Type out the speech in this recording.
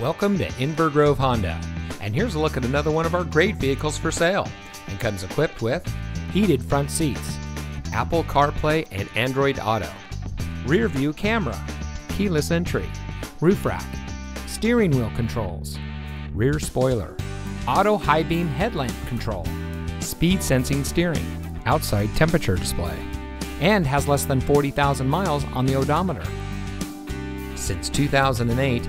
Welcome to Inver Grove Honda. And here's a look at another one of our great vehicles for sale. And comes equipped with heated front seats, Apple CarPlay and Android Auto, rear view camera, keyless entry, roof rack, steering wheel controls, rear spoiler, auto high beam headlamp control, speed sensing steering, outside temperature display, and has less than 40,000 miles on the odometer. Since 2008,